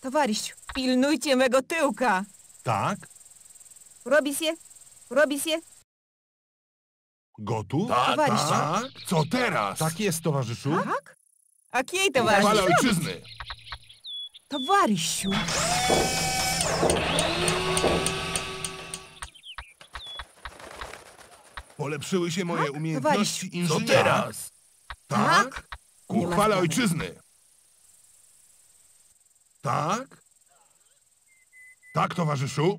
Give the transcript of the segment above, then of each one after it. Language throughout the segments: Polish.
Товарищ, pilnujcie mego tyłka. Tak? Robi się, robi się. Gotów? Tak, Towarzysz. tak. Co teraz? Tak jest, towarzyszu. Tak? Окей, Uchwala товарищ. ojczyzny. Товарищу. Polepszyły się moje Tak, umiejętności towarzysz. inżyniera. Co teraz? Tak? Ku Nie ma chwale sprawy. ojczyzny. Tak? Tak, towarzyszu?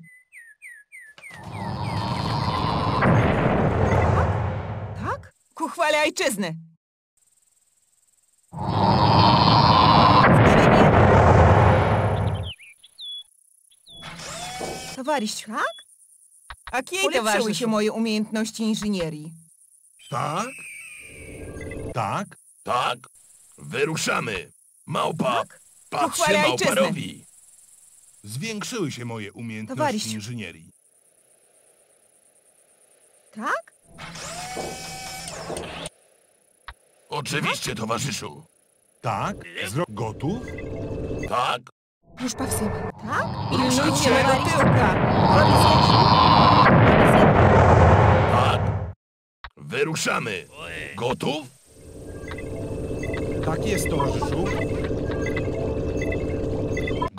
Tak? Ku chwale ojczyzny. Товарищ, tak? Окей, Ulepszyły Polepszyły się się moje umiejętności inżynierii. Tak? Tak? Tak. Wyruszamy. Małpa, Patrzcie Pochwalaj ojczyznę. Zwiększyły się moje umiejętności inżynierii. Tak? Oczywiście, towarzyszu. Tak? Gotów? Tak? Już Pawsy. Tak? Ruszajcie! Pilnujcie mego tyłka! Tak? Wyruszamy. Gotów? Tak jest, towarzyszu.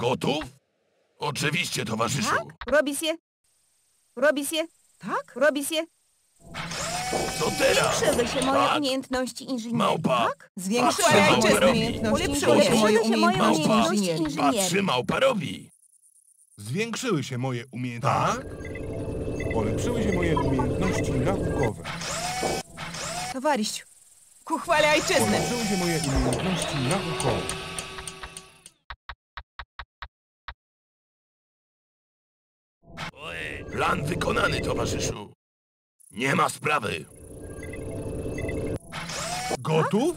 Gotów? Oczywiście, towarzyszu. Tak? Robi się. Robi się. Tak? Robi się. Co teraz? Zwiększyły tak. tak? się moje tak? umiejętności inżyniera. Małpa. Tak? Zwiększyły się umiejętności Ulepszyły moje umiejętności małpa. Patrzy, małpa robi. Zwiększyły się moje umiejętności. Tak? Polepszyły się moje umiejętności naukowe. Towarzysz, ku chwale ojczyzny. Polepszyły się moje umiejętności naukowe. Plan wykonany, towarzyszu. Nie ma sprawy. Gotów?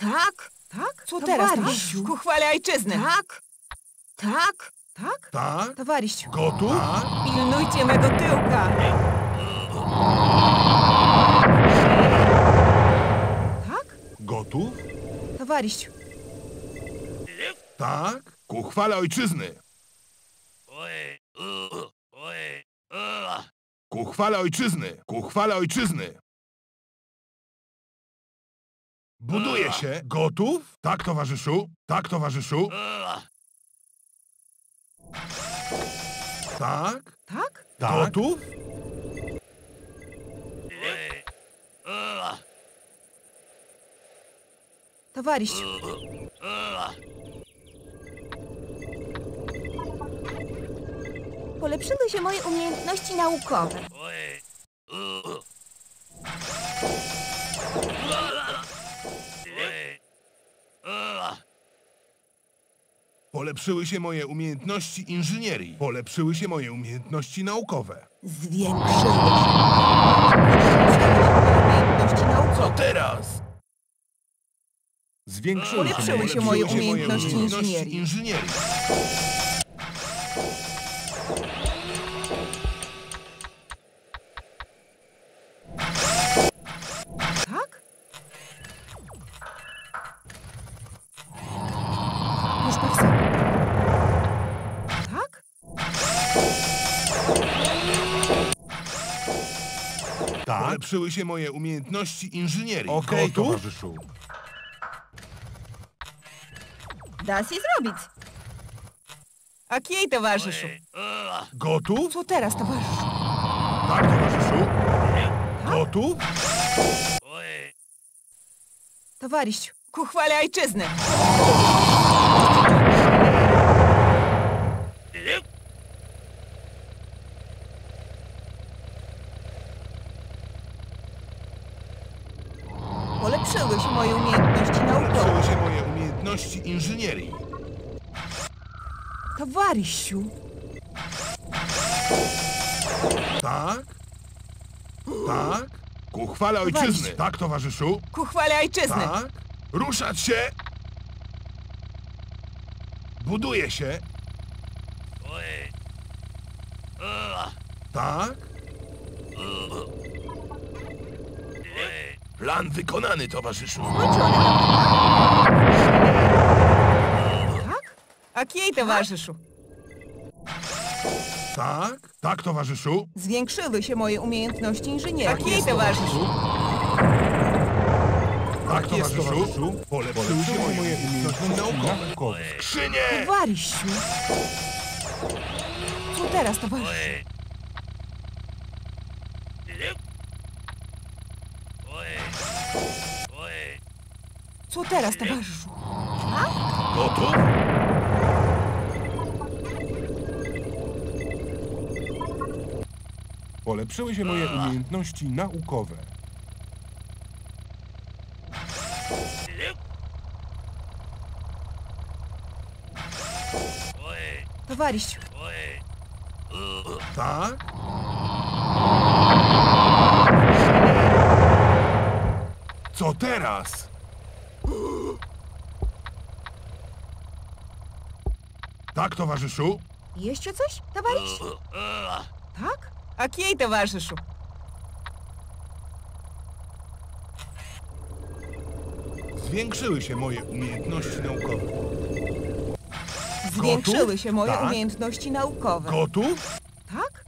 Tak, tak. Co teraz, towarzysiu? Ojczyzny. Tak, tak. Tak? Tak. Towarzysiu. Gotów? Tak. Pilnujcie mego tyłka. Tak? Gotów? Towarzysiu. Tak. Kuchwale ojczyzny. Ku chwale ojczyzny. Ku chwale ojczyzny. Buduje się. Gotów? Tak, towarzyszu. Tak, towarzyszu. Tak? tak? Tak? Gotów? Товарищ, Polepszyły się moje umiejętności naukowe. Polepszyły się moje umiejętności inżynierii. Polepszyły się moje umiejętności naukowe. Zwiększyły się. umiejętności naukowe. teraz? Zwiększyły się Polepszyły moje się moje Polepszyły umiejętności inżynierii. polepszyły się moje umiejętności inżynierii. Okej, okay, towarzyszu. Da się zrobić. Okej, okay, towarzyszu. Gotów? Co teraz, towarzyszu? Tak, towarzyszu. Tak? Gotów? Towarzysz, ku chwale ojczyzny. Marysiu. Tak? Tak? Ku chwale ojczyzny. Tak, towarzyszu? Ku chwale ojczyzny. Tak? Ruszać się! Buduje się. Tak? Plan wykonany, towarzyszu. Tak? tak? A kiej towarzyszu? Tak? Tak, towarzyszu? Zwiększyły się moje umiejętności inżyniera. Tak jej, jest, towarzyszu. Tak, jest, towarzyszu? towarzyszu. Polepszyły się moje umiejętności naukowe. Skrzynie! Towarysiu. Co teraz, towarzyszu? Co teraz, towarzyszu? Gotów? Polepszyły się moje umiejętności naukowe. Towarysiu. Tak? Co teraz? Tak, towarzyszu? Jeszcze coś, towarzysz? Tak? Jej, towarzyszu. Zwiększyły się moje umiejętności naukowe. Zwiększyły się moje Tak. umiejętności naukowe. Gotów? Tak?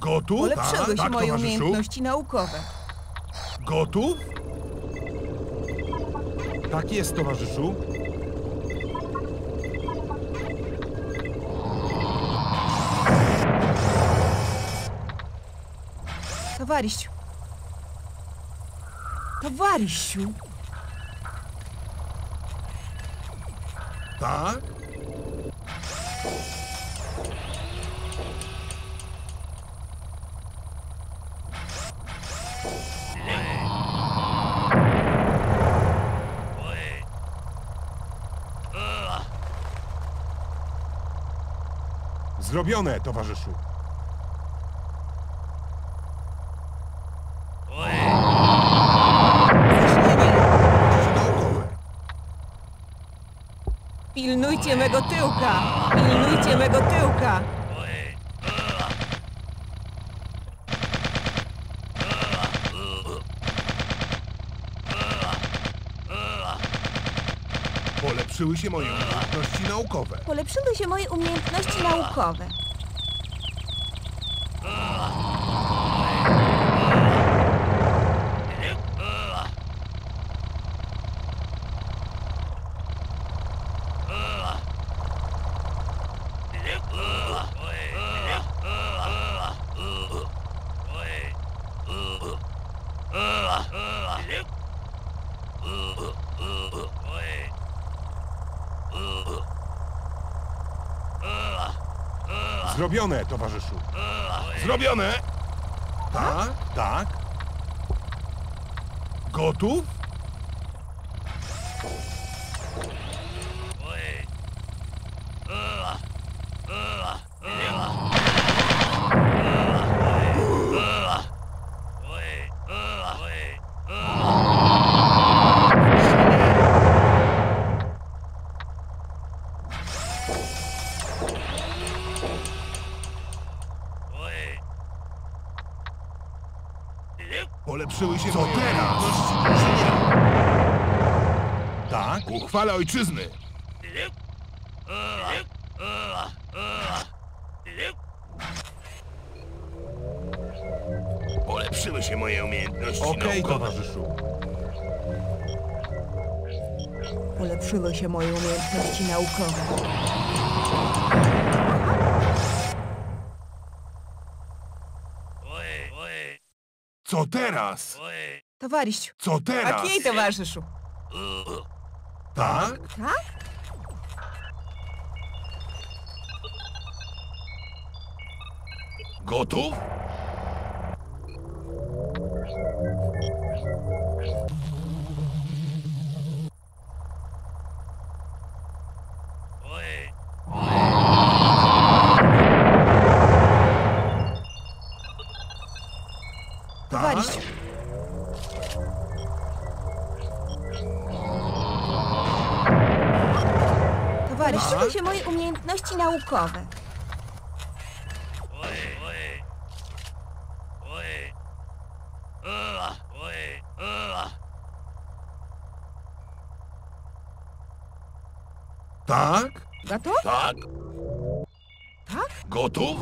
Gotów? Polepszyły tak, się tak, moje towarzyszu? umiejętności naukowe. Gotów? Tak jest, towarzyszu. Towarysiu. Towarysiu. Tak? Zrobione, towarzyszu. Pilnujcie mego tyłka. Pilnujcie mego tyłka. Polepszyły się moje umiejętności naukowe. Polepszyły się moje umiejętności naukowe. Zrobione, towarzyszu. Zrobione? Tak? Tak? Gotów? Polepszyły się moje teraz? umiejętności inżyniera. Tak? Ku chwale ojczyzny. Polepszyły się moje umiejętności Okej, naukowe. towarzyszu. Polepszyły się moje umiejętności naukowe. Co teraz? Towarysiu. Co teraz? Jej, towarzyszu. Tak? Tak? Gotów? Umiejętności naukowe. Tak? Gotów? Tak. Tak? Gotów?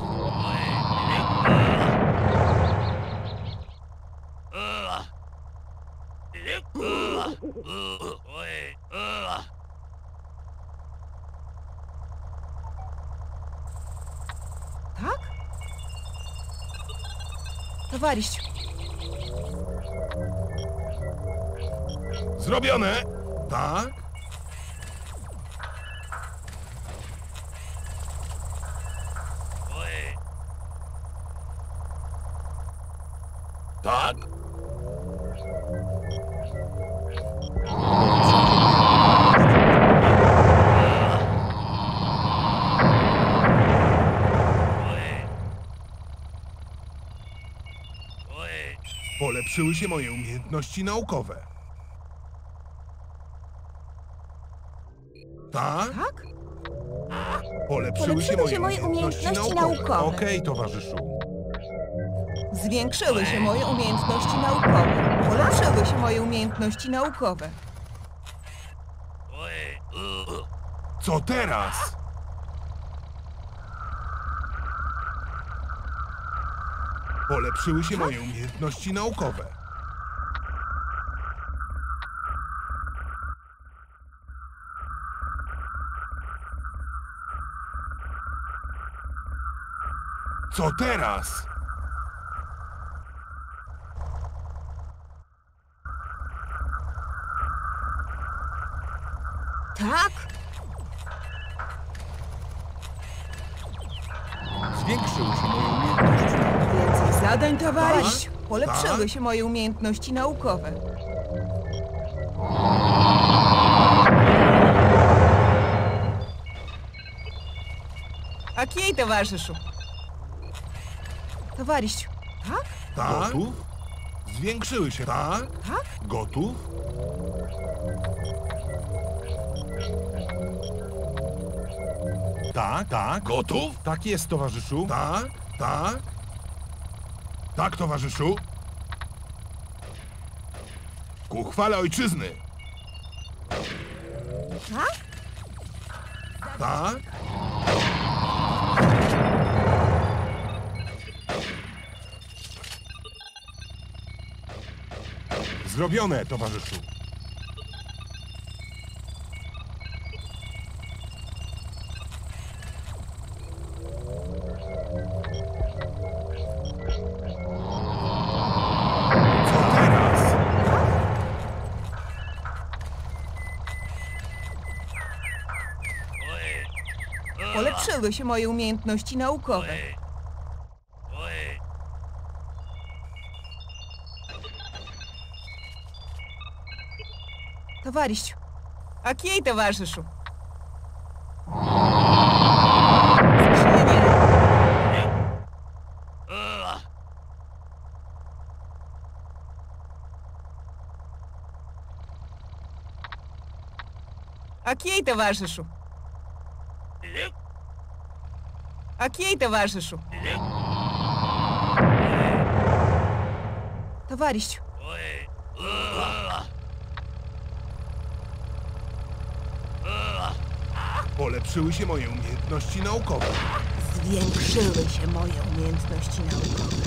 Товарищ, Zrobione. Tak. Polepszyły się moje umiejętności naukowe. Tak? tak? Polepszyły się moje umiejętności naukowe. Okej, towarzyszu. Zwiększyły się moje umiejętności naukowe. Polepszyły się moje umiejętności naukowe. Co teraz? Polepszyły się moje umiejętności naukowe. Co teraz? Tak? Polepszyły Tak. się moje umiejętności naukowe. Окей, товаришу. Товарищ, tak? Tak? Gotów? Zwiększyły się. Tak? Tak? Gotów? Tak, tak. Gotów? Tak jest, towarzyszu. Tak? Tak? Tak, towarzyszu? Ku chwale ojczyzny. Tak? Tak? Zrobione, towarzyszu. Polepszyły się moje umiejętności naukowe. Товарищ, окей, товарищу. Сочинение. Окей, товарищу. Окей, товарищу. Товарищ, Polepszyły się moje umiejętności naukowe. zwiększyły się moje umiejętności naukowe.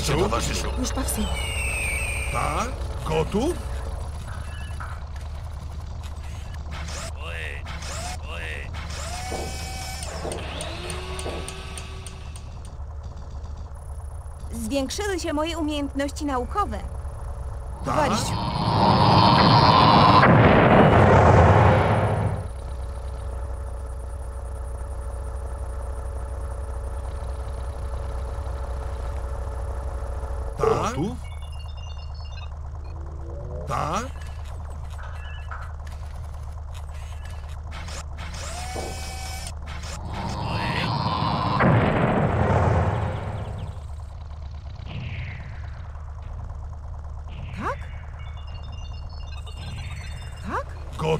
Oczywiście, Gotów? towarzyszu. Już pasję. Tak? Gotów? Zwiększyły się moje umiejętności naukowe. Tak? Towarzyszu,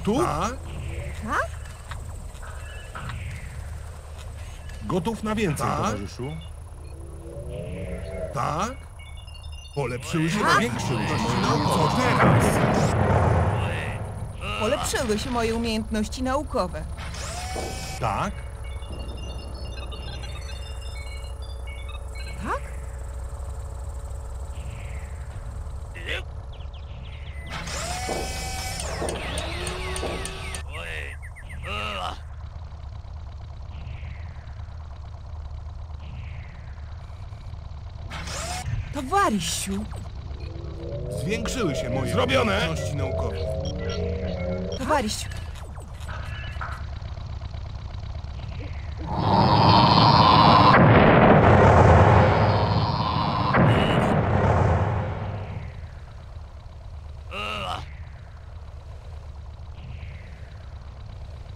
Gotów? Tak. Tak? Gotów na więcej, Tak. towarzyszu? Tak. Polepszyły się Tak. moje umiejętności naukowe. Co teraz? Polepszyły się moje umiejętności naukowe. Tak. Tak? Towarysiu, Zwiększyły się moje Zrobione. umiejętności naukowe. towarysiu.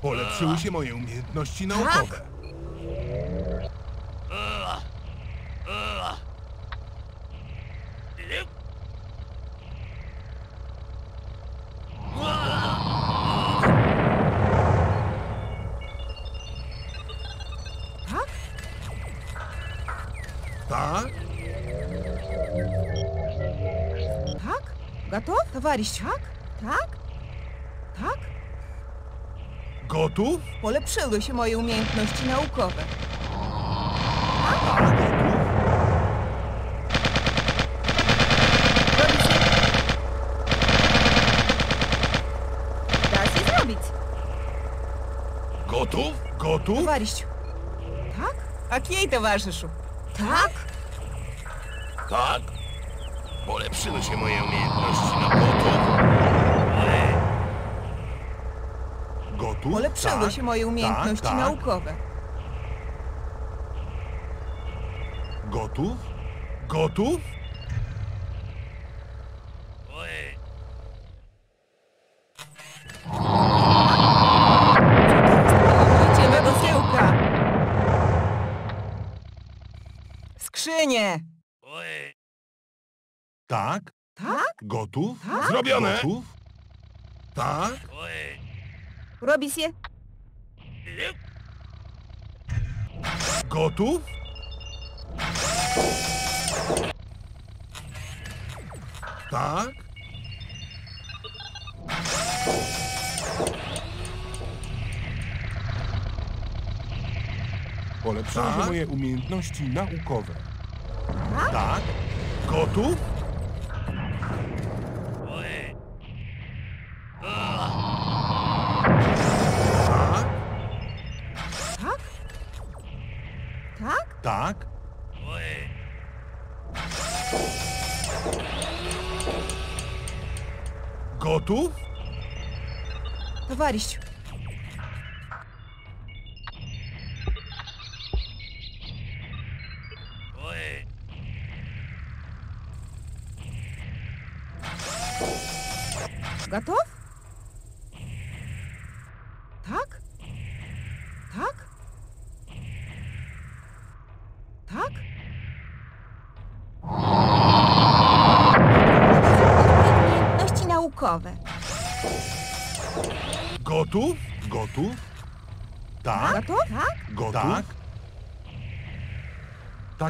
Polepszyły się moje umiejętności naukowe. Towarysiu, tak? Tak? Tak? Gotów? Polepszyły się moje umiejętności naukowe. Tak. Gotów? Gotów? Gotów? Towarysiu. Tak? Tak jej, towarzyszu. Tak? Tak. Polepszyły się moje umiejętności naukowe. Gotów? Polepszyły tak. się moje umiejętności tak. naukowe. Gotów? Gotów? Idziemy do tyłka. Skrzynie. Tak. Tak? Gotów? Tak? Zrobione. Gotów? Tak. Robi się. Gotów? Tak. Polepszyły się Tak. moje umiejętności naukowe. Tak. Gotów? Gotów? Towarysiu.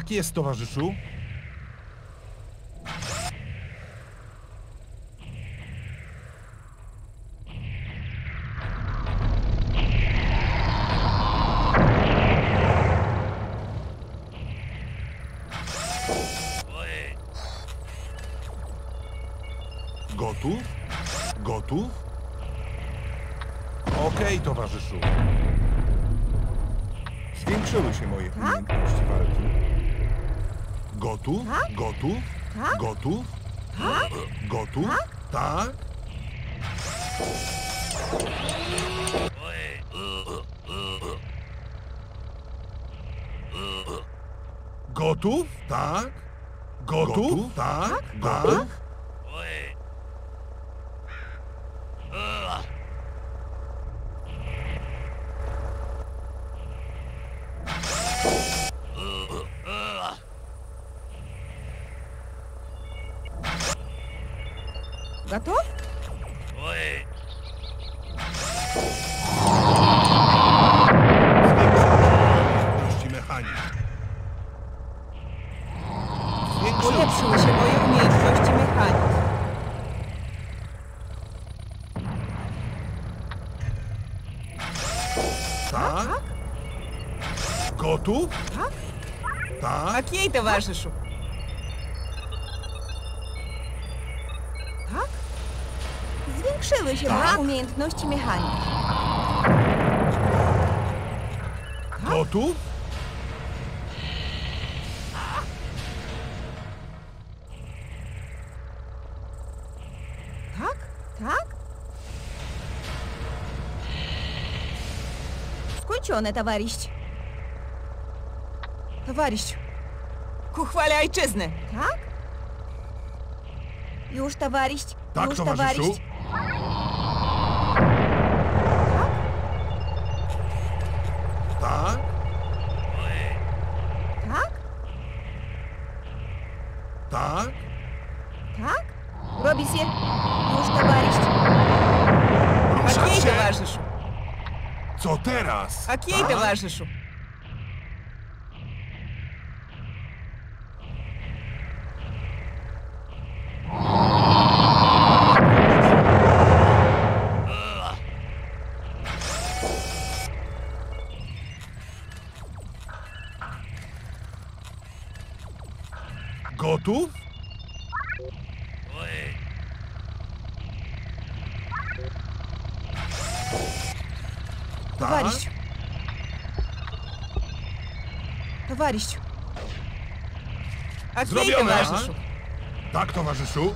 Tak jest, towarzyszu. Gotów? Tak. Gotów? Tak. Gotów? Tak? Tak jej, towarzyszu. Tak? Zwiększyły się Tak? moje umiejętności mechaniki. Gotów? Tak? Tak? Skończone, towarzysz. Towarzysz. Chwale ojczyzny. Tak? Już, towarzysz. Tak, Już, towarzyszu? towarzysz. Tak? Tak? Tak? Tak? Robi się. Już, towarzysz. Tak Ruszać jej, się! towarzyszu. Co teraz? Tak jej, towarzyszu. Tak jej, Zrobione. towarzyszu. Tak, towarzyszu?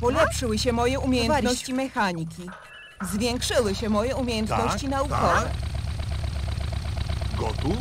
Polepszyły się moje umiejętności mechaniki. Zwiększyły się moje umiejętności Tak, naukowe. tak. Gotów?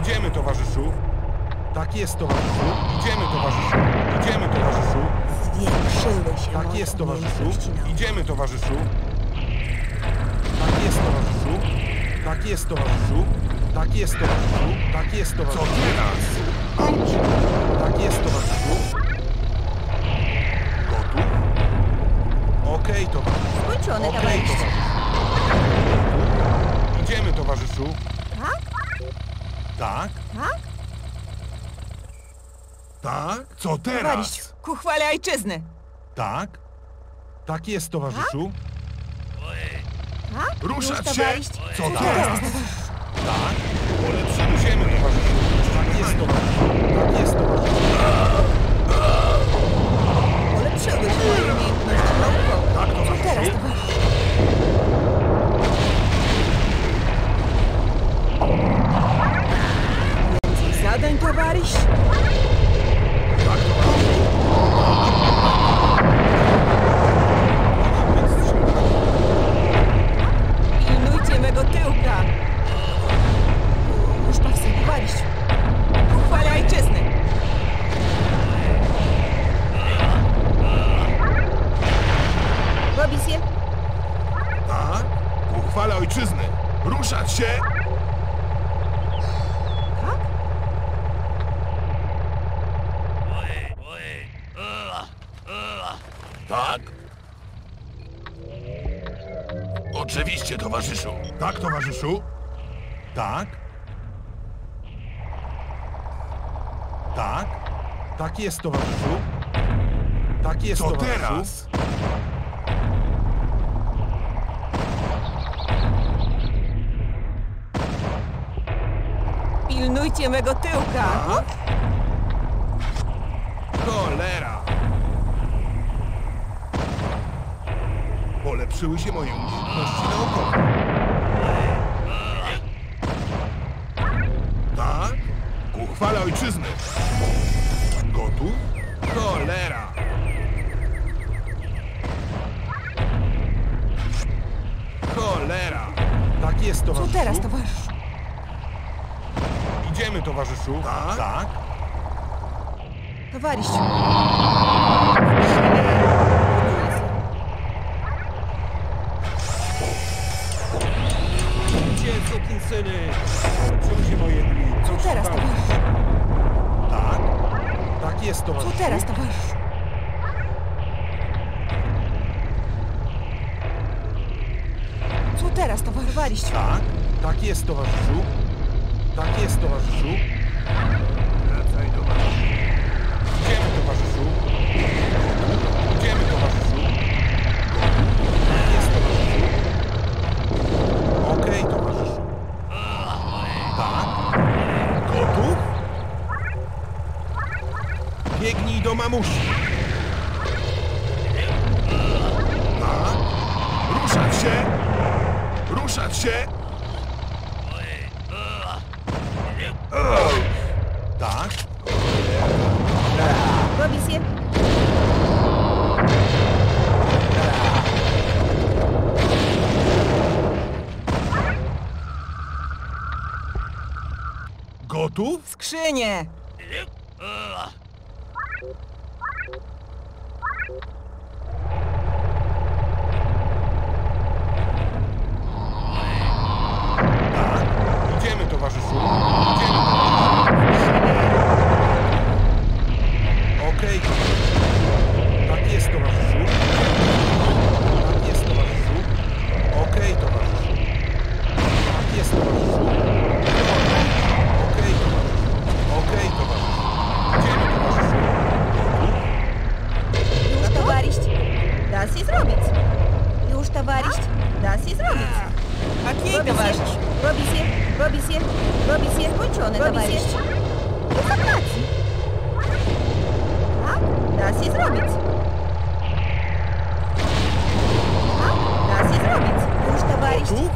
Idziemy, towarzyszu. Tak jest, towarzyszu. Idziemy, towarzyszu. Idziemy, towarzyszu. Zwiększyły się Tak jest, towarzyszu. Idziemy, towarzyszu. Tak jest, towarzyszu. Tak jest, towarzyszu. Tak jest, towarzyszu. Tak jest, Co towarzyszu. teraz? Tak jest, towarzyszu. Gotów? Okej, towarzyszu. Skończone, Okej, towarzysz. towarzyszu. Idziemy, towarzyszu. Tak? Tak? Tak? Tak? Co teraz? Ku chwale ojczyzny. Tak? Tak jest, towarzyszu. Tak? Ruszać Już, się! towarzysz. Co Tak. teraz? Tak? Polepszymy ziemię, towarzyszu. Tak jest, towarzyszu. Tak jest, towarzyszu. Polepszyły się Więcej zadań, towarzysz? Tak? Tak? Tak? Jest, towarzyszu. Tak jest, Co towarzyszu. teraz? Pilnujcie mego tyłka. Cholera! Polepszyły się moje umiejętności naukowe. Tak? Ku chwale ojczyzny. Gotów? Cholera! Cholera! Tak jest, Co towarzyszu. teraz, towarzyszu? Idziemy, towarzyszu. Tak? Tak? Towarzyszu. Gotów? Skrzynie! Da się zrobić. Takiej, Robi się. towarzyszu. Robi się. Robi się. Robi się. Skończone, towarzysz. Do pracy. Tak? Da się zrobić. Tak? Da się zrobić. Już towarzysz. Gotów?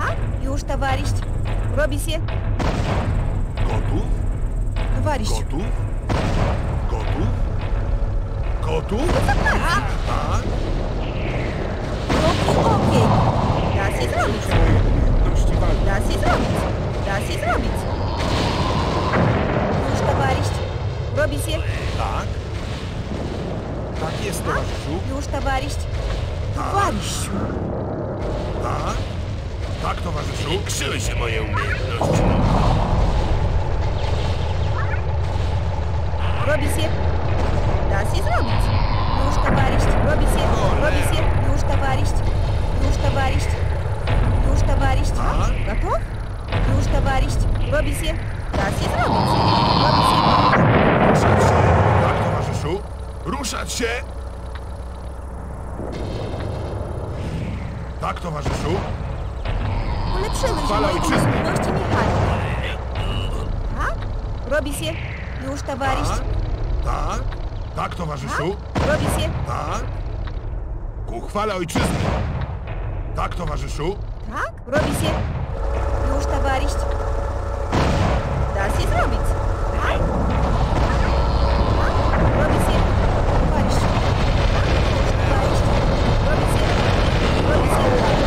Tak? Już towarzysz. Robi się. Gotów? Się zrobić. Da się zrobić. Da się zrobić. Już towarzysz. Robi się. Tak? Tak jest, towarzyszu. Już towarzysz. Towarzyszu. Tak? Tak, towarzyszu? Krzyły się moje umiejętności. Robi się. Da się zrobić. Już towarzysz. Robi się. Robi się. Już towarzysz. Już towarzysz. Towarzysz. Robi się. Da się zrobić. Ruszać się! Tak, towarzyszu? Ruszać się! Tak, towarzyszu? Ulepszyły się ojczyzny. umiejętności mechaniki. Tak? Robi się. Już towarzysz. Tak? Tak? Tak, towarzyszu? Robi się. Tak? Ku chwale ojczyzny! Tak, towarzyszu? Tak? Robi się. Już towarzysz. Da się zrobić. Tak? Tak? Robi się. Towarzysz. Już towarzysz. Robi się. Robi się.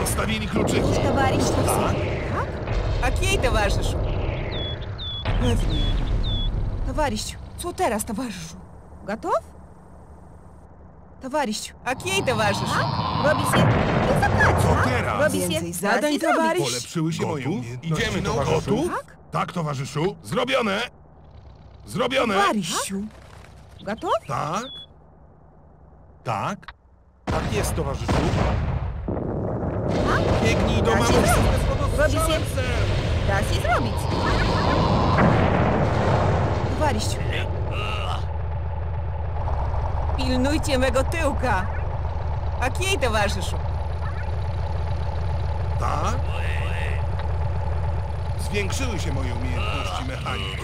Zostawili kluczyki. Już, товарищ. Tak? Окей, towarzyszu. Pewnie. Towarzyszu, co teraz, towarzyszu? Готов? Towarzyszu. Okej, towarzyszu. Robi się. Nie zapłaci. Co teraz? Robi się. Więcej Raz zadań, i zrobi. towarzysz. Polepszyły się moje Gotów? umiejętności Idziemy, naukowe. towarzyszu. Gotów? Tak? Tak, towarzyszu. Zrobione! Zrobione! Towarzyszu. Готов? Tak? Tak? Tak jest, towarzyszu. Biegnij do Raz i mamy. zrobi. Robi się. Raz i zrobić. Towarzyszu. Pilnujcie mego tyłka. Okej, towarzyszu. Tak? Zwiększyły się moje umiejętności mechaniki.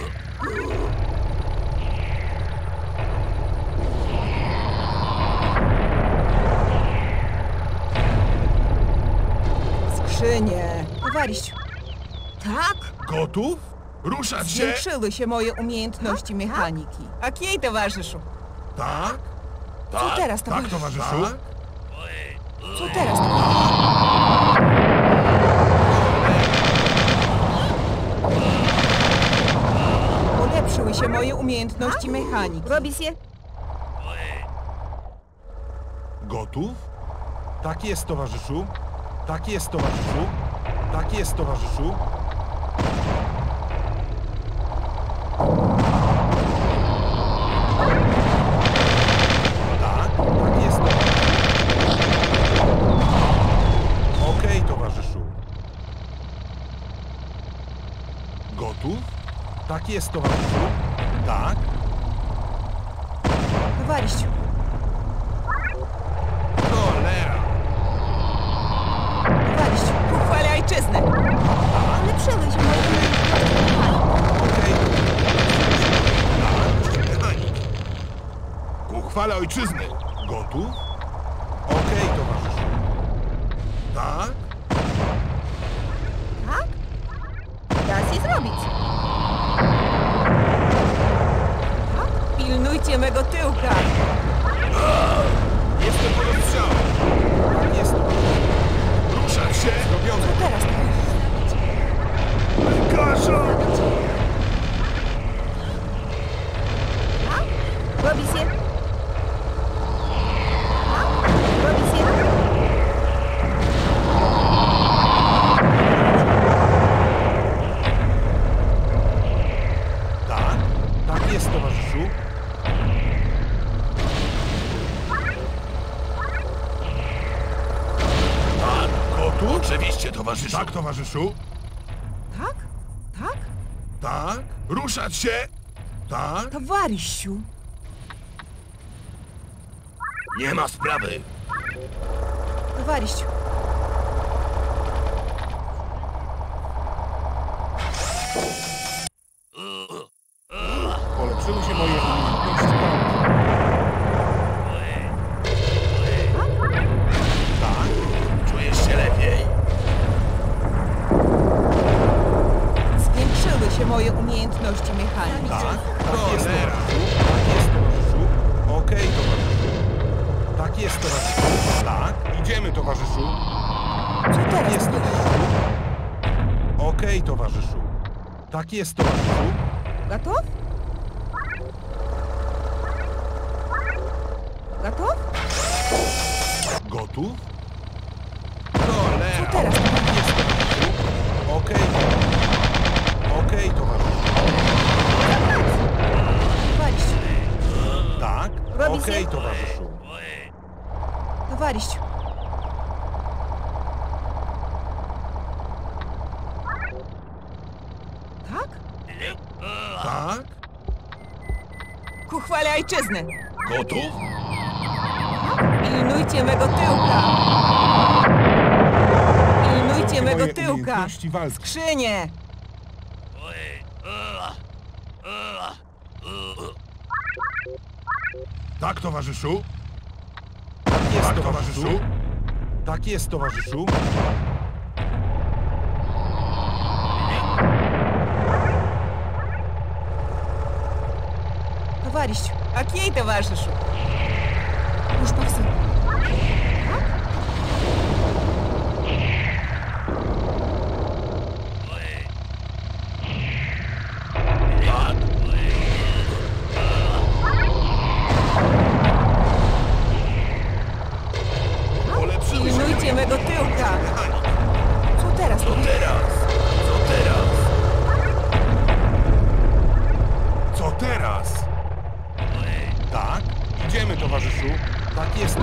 Skrzynie. Towarzyszu. Tak? Gotów? Ruszać się! Zwiększyły się moje umiejętności mechaniki. Okej, towarzyszu. Tak? Co teraz, Tak, towarzyszu? towarzyszu? Tak? Co teraz, towarzyszu? Polepszyły się moje umiejętności mechaniki. Robi się. Gotów? Tak jest, towarzyszu. Tak jest, towarzyszu. Tak jest, towarzyszu. Tak, tak jest, towarzyszu. Gotów? Tak jest, towarzyszu. Tak. Okej. Mechanik. Ku chwale ojczyzny. Gotów? Okej, towarzyszu. Tak? Towarzyszu. Nie ma sprawy. Towarzyszu. Co Tak teraz, jest, towarzyszu? towarzyszu. Okej, towarzyszu. Tak jest, towarzyszu. Готов? Готов? Gotów? Co Cholera! teraz, towarzyszu? Tak jest, towarzyszu. Okej, towarzyszu. Okej, towarzyszu. Towarzyszu. Tak, Robi okej, się. towarzyszu. Towarzyszu. ojczyzny. Gotów? Pilnujcie mego tyłka. Pilnujcie mego Moje tyłka. umiejętności walki. Skrzynie. Tak, towarzyszu? Tak jest, Tak, towarzyszu. towarzyszu? Tak jest, towarzyszu. Товарищ, хоккей-то ваши шутки. Ну что, все, Tak jest.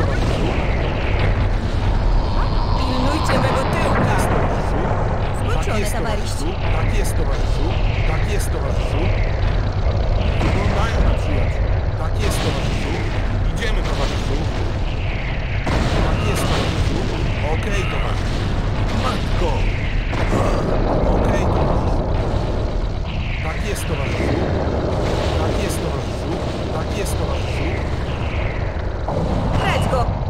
Pilnujcie mego tyłka. Tak Zboczone, jest, towarzysz. towarzyszu. Tak jest, towarzyszu. Tak jest, towarzyszu. Wyglądają na przyjaciół. Tak jest, towarzyszu. Idziemy, towarzyszu. Tak jest, towarzyszu. Okej, towarzyszu. Matko! Okej, towarzyszu. Tak jest, towarzyszu. Tak jest, towarzyszu. Tak jest, towarzyszu. Let's go.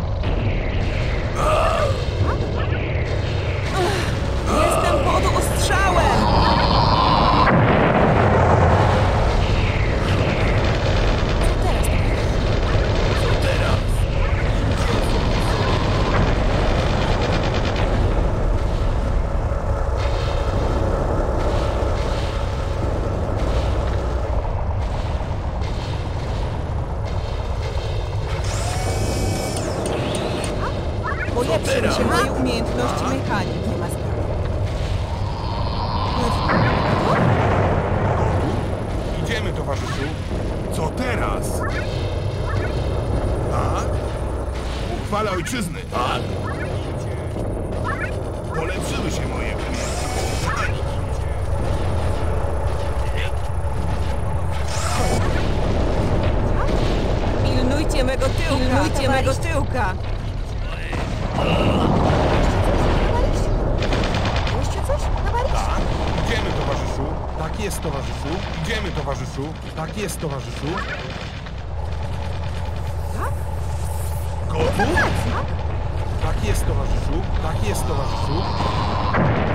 Tak jest, towarzyszu.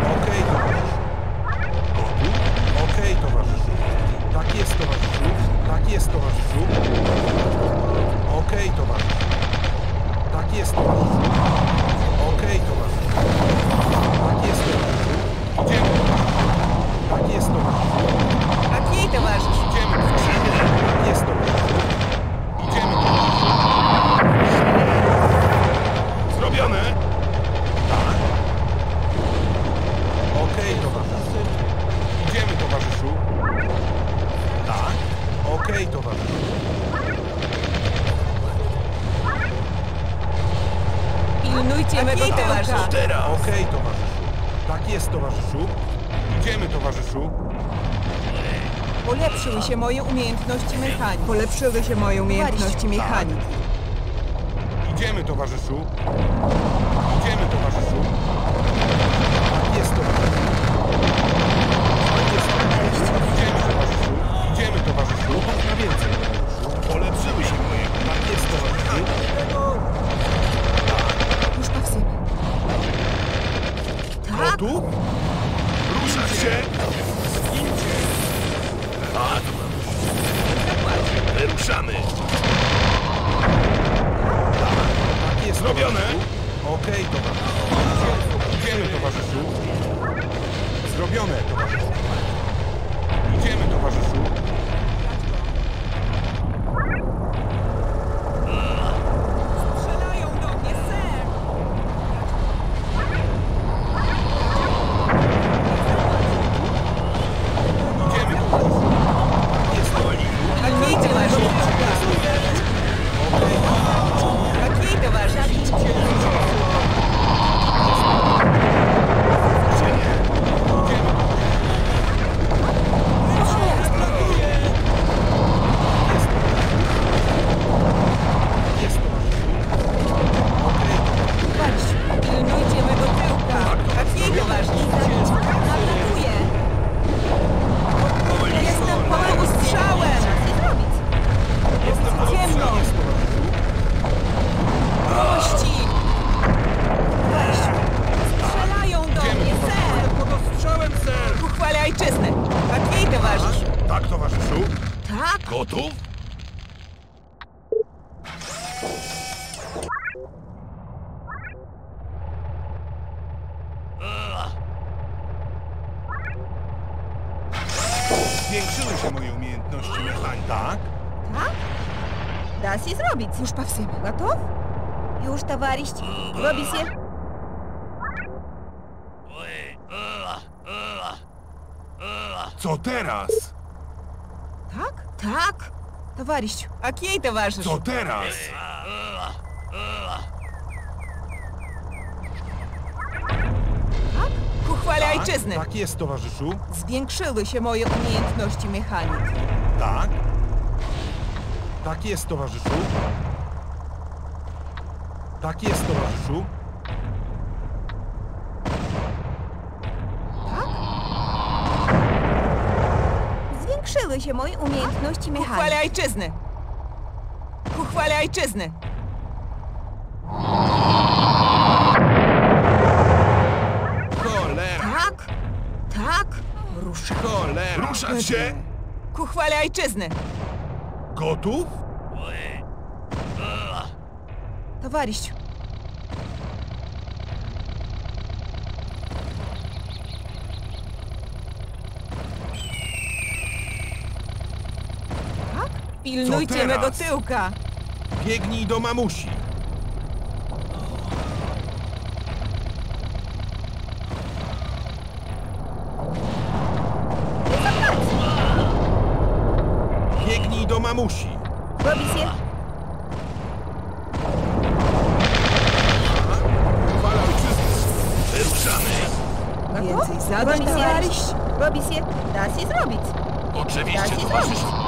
Okej, okay, towarzyszu. Okej, okay, towarzyszu. Tak jest, towarzyszu. Tak jest, towarzyszu. Okej, okay, towarzyszu. Tak jest, towarzyszu. Okej, okay, towarzyszu. Tak jest, towarzyszu. Idziemy, towarzyszu. Tak jest, towarzyszu. Okej, okay, towarzyszu. Idziemy, towarzyszu. Tak jest, towarzyszu. Okej, towarzyszu. Pilnujcie mego tyłka. Teraz? Okej, towarzyszu. Tak jest, towarzyszu. Idziemy, towarzyszu. Polepszyły się moje umiejętności mechaniki. Polepszyły się moje umiejętności mechaniki. Idziemy, towarzyszu. Idziemy, towarzyszu. Tak jest, towarzyszu. A kiej, towarzyszu? Co teraz? Ku chwale ojczyzny. Tak, tak jest, towarzyszu. Zwiększyły się moje umiejętności mechanik. Tak? Tak jest, towarzyszu. Tak jest, towarzyszu. Tak? Zwiększyły się moje umiejętności mechanik. chwale ojczyzny. Ku chwale ojczyzny! Cholera! Tak, tak, ruszać. Cholera! Ruszać się! Ku chwale ojczyzny! Gotów? Towarzyś, pilnujcie teraz? mego tyłka. Biegnij do mamusi. Biegnij do mamusi. Robi się. Wyruszamy! Więcej zadań, Robi się. towarzysz. Robi się. Da się zrobić. Da Oczywiście, się zrobić. towarzyszu! Już,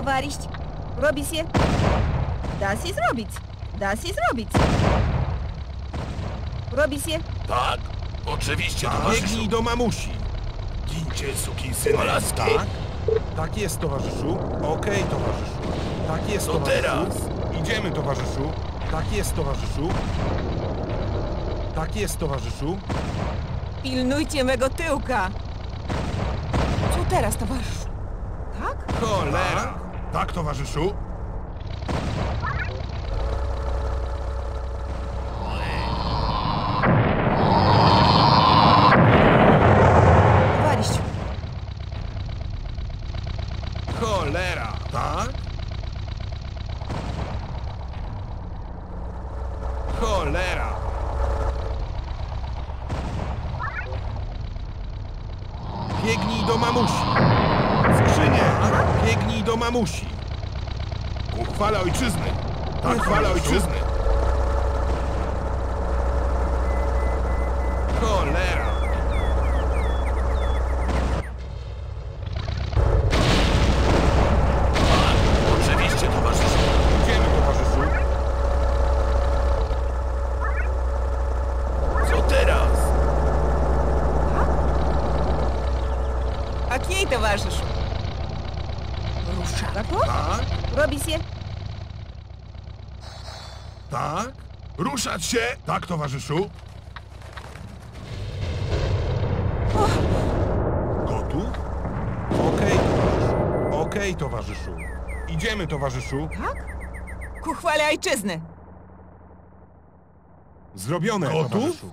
товарищ. Robi się. Da się zrobić. Da się zrobić. Robi się. Tak, oczywiście, Tak? towarzyszu! Biegnij do mamusi. Gincie, sukinsyny! Olaski! Tak? Tak jest, towarzyszu. Okej, towarzyszu. Tak jest, Co towarzyszu. teraz? Idziemy, towarzyszu. Tak jest, towarzyszu. Tak jest, towarzyszu. Pilnujcie mego tyłka. Co teraz, towarzyszu? Tak? Cholera! Tak, towarzyszu? Towarzysz, Cholera! Tak? Cholera! Biegnij do mamusi. Skrzynie! Mamusi. Ku chwale ojczyzny! Tak, chwale ojczyzny! Cholera! Ruszać się! Tak, towarzyszu! Gotów? Okej, towarzyszu. Okej, towarzyszu. Idziemy, towarzyszu. Tak? Ku chwale ojczyzny. Zrobione, Gotów? towarzyszu.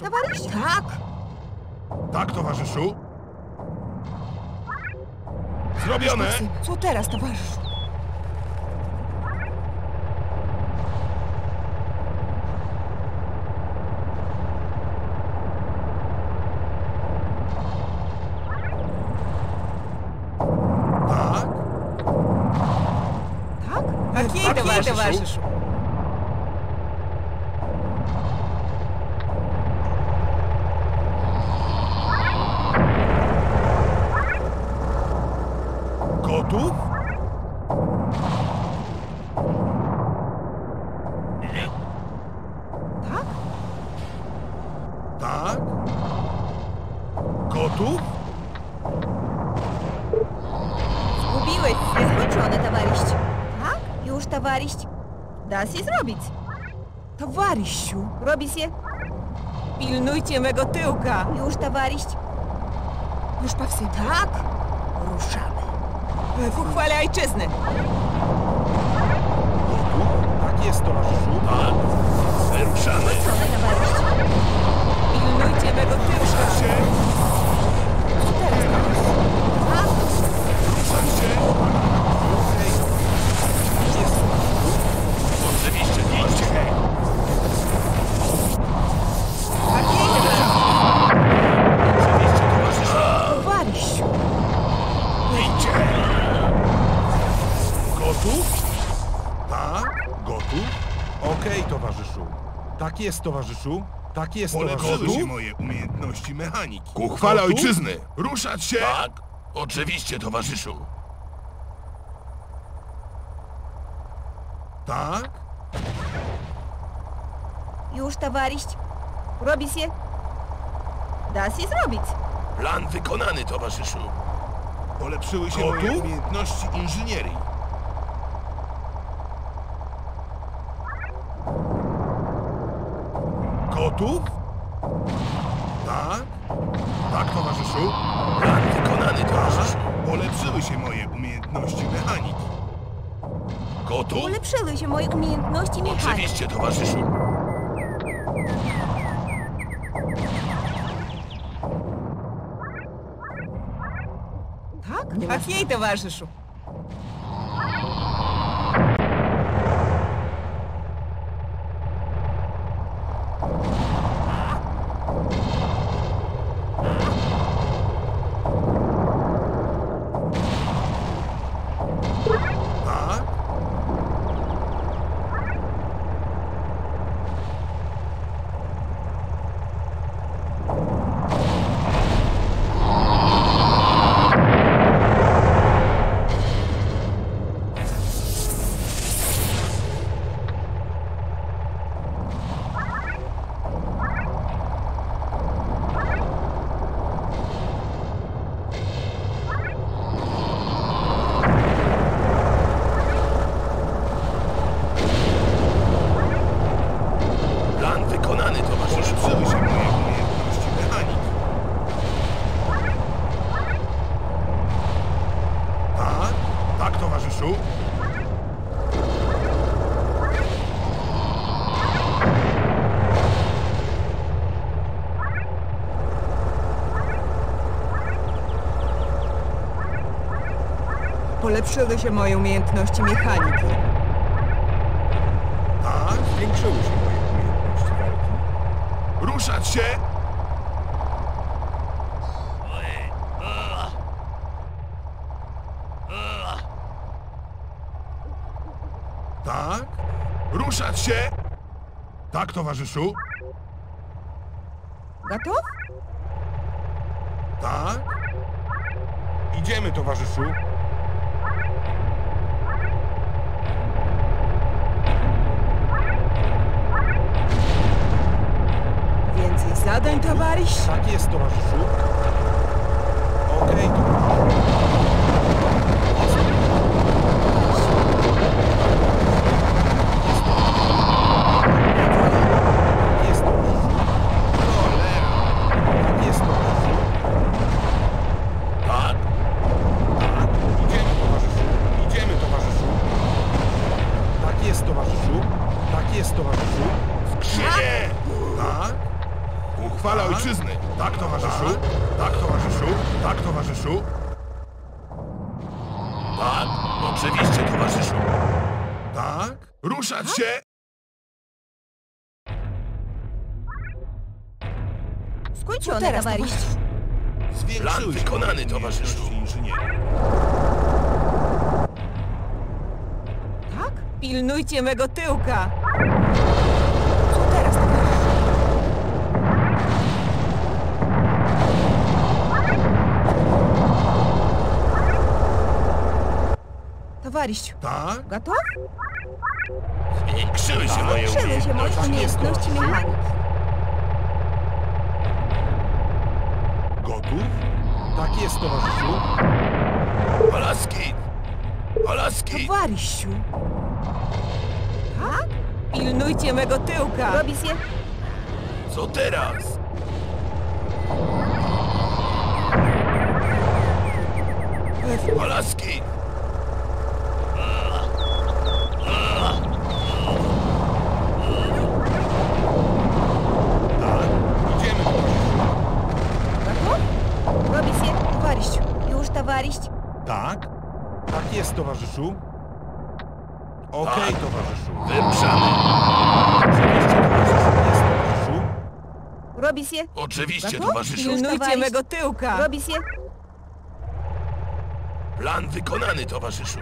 Tak. Tak, towarzyszu? Zrobione! Co teraz, towarzyszu? Pilnujcie mego tyłka. Już, towaryś. Już pawsy. Tak? Ruszamy. W uchwale ojczyzny. Tak jest, towarzyszu. Tak. Wyruszamy. Pilnujcie mego tyłka. Się. Co teraz towarzyszu? Tak? Ruszam się. Okej. Jest, towarzyszu. Oczywiście nie. Tak jest, towarzyszu. Tak jest, Polepszyły towarzyszu. się moje umiejętności mechaniki. Ku chwale ojczyzny. Ruszać się. Tak. Oczywiście, towarzyszu. Tak? Już, towaryś. Robi się. Da się zrobić. Plan wykonany, towarzyszu. Polepszyły się moje umiejętności inżynierii. Gotów? Tak? Tak, towarzyszu? Plan wykonany, towarzyszu. Polepszyły się moje umiejętności mechaniki. Gotów? Ulepszyły się moje umiejętności mechaniki. Oczywiście, towarzyszu. Tak? Tak jej, towarzyszu. Towarzyszu? Polepszyły się moje umiejętności mechaniki. Tak? Zwiększyły się moje umiejętności walki. Ruszać się! Tak? Ruszać się! Tak, towarzyszu? Gotów? Tak? Idziemy, towarzyszu. Więcej zadań, towaryś? Tak jest, towarzyszu. Teraz, towaryś. Plan Zwiększyły się wykonany, moje towarzyszu. Tak? Pilnujcie mego tyłka. Co teraz, towarzyszu? Towaryściu, Tak? gotów? Zwiększyły się moje Polepszyły się moje umiejętności. umiejętności mechaniki. Gotów? Tak jest, towarzyszu. Olaski! Olaski! Towaryściu. Tak? Pilnujcie mego tyłka. Robi się. Co teraz? Olaski! Tak? Idziemy, towarzyszu. Gotów? Robi się. Towaryściu. Towaryś. Tak? Tak jest, towarzyszu. Okej, Tak. towarzyszu. Wyprzamy! Oczywiście, towarzyszu. Jest, towarzyszu. Robi się. Oczywiście, towarzyszu. Pilnujcie mego tyłka. Robi się. Plan wykonany, towarzyszu.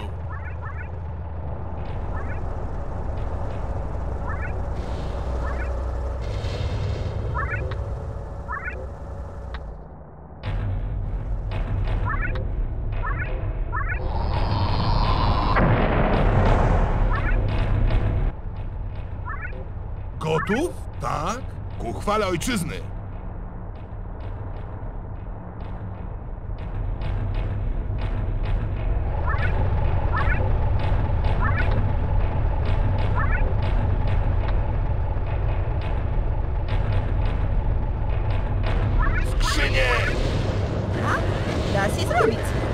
Gotów? Tak? Ku chwale ojczyzny. Skrzynie! Tak? Da się zrobić.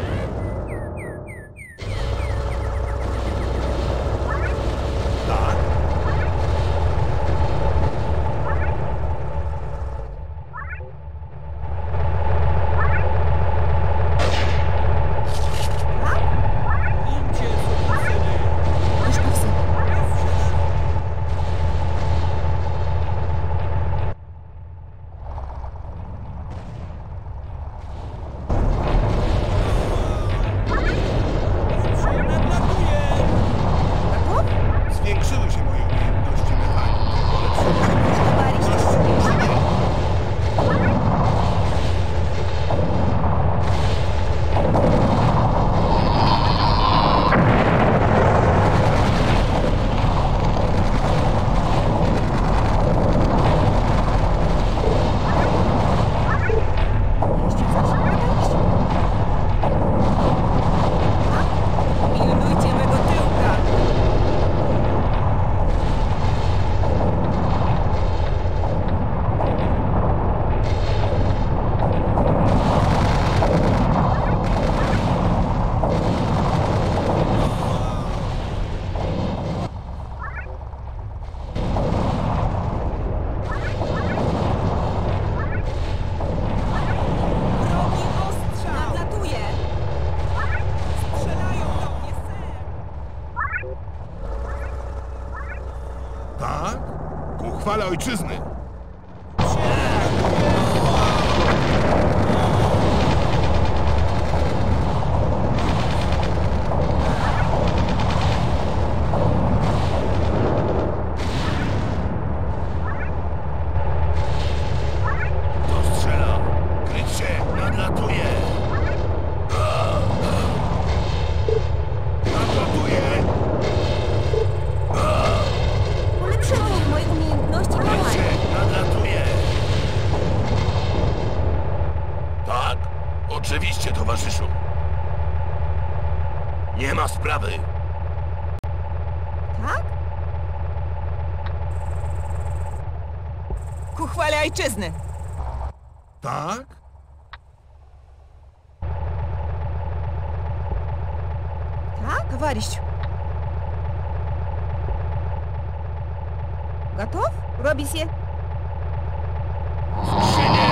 Ku chwale ojczyzny! Tak? Towaryściu, Gotów? Robi się. Skrzynie!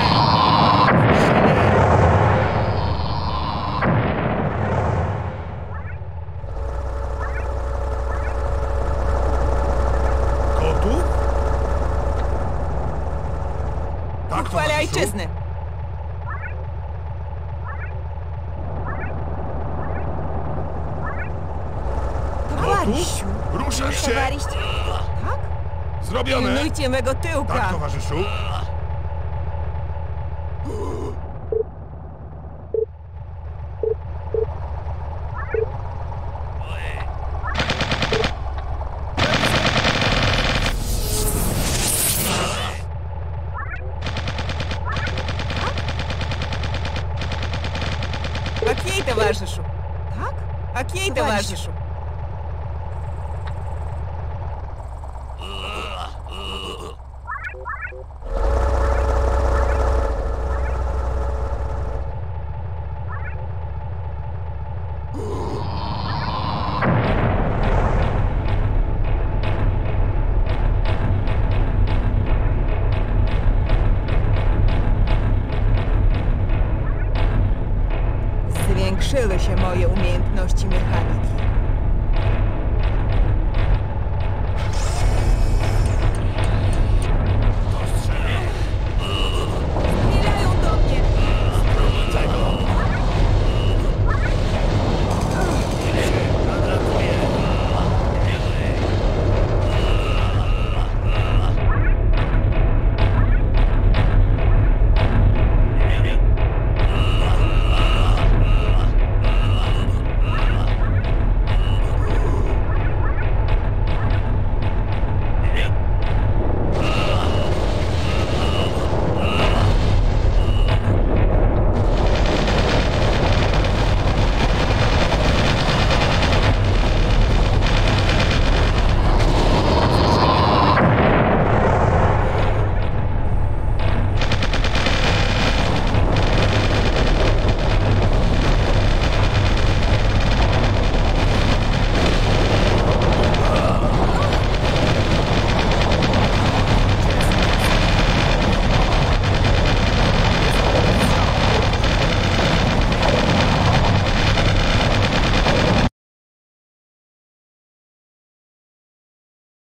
Gotów? ku Tak, mężczyzny. Towarzysiu. Ruszaj się! Towaryś... Tak? Zrobione! Pilnujcie mego tyłka! Tak. улажешь. Ugh.